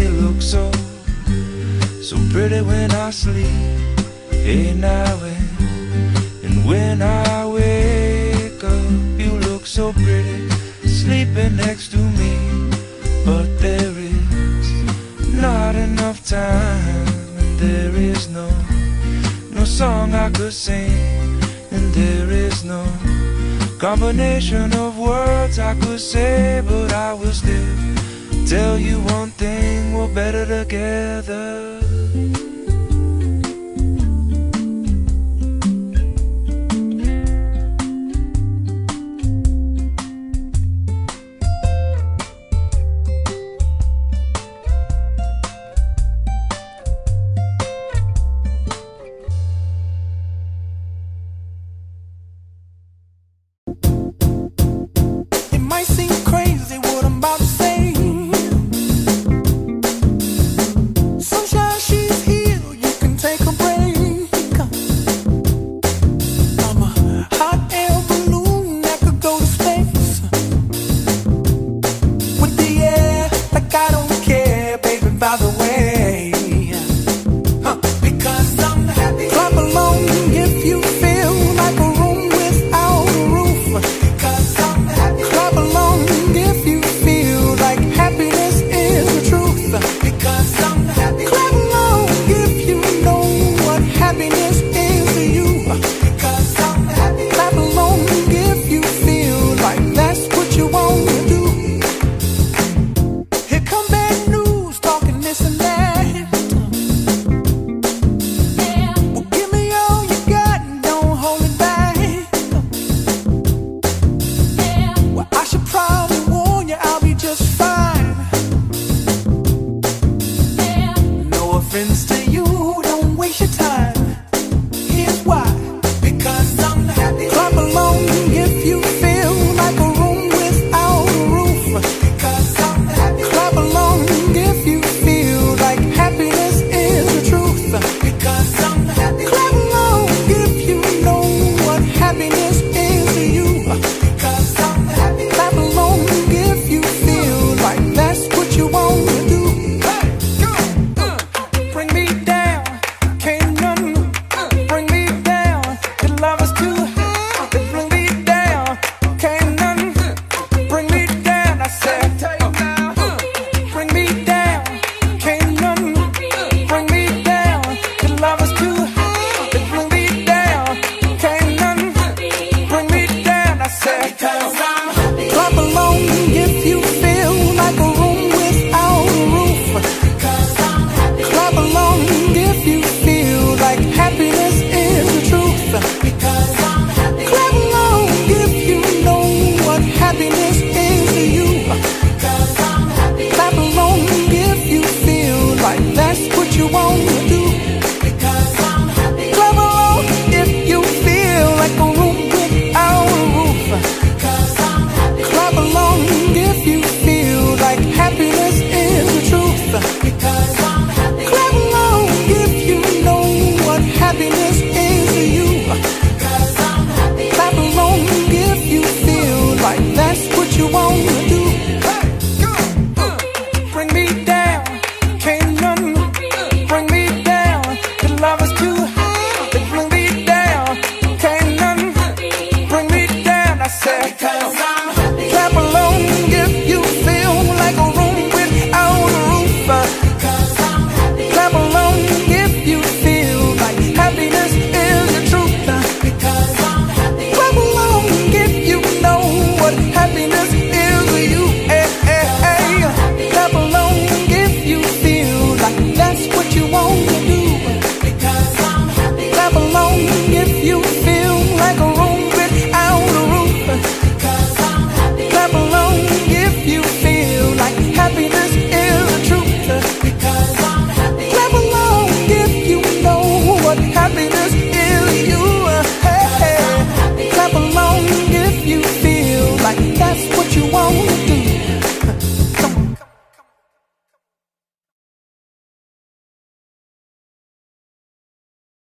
they look so, so pretty when I sleep. Hey now and, and when I wake up, you look so pretty, sleeping next to me. But there is not enough time, and there is no, no song I could sing, and there is no combination of words I could say, but I will still tell you one thing: we're better together. why.